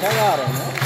ganharam, né?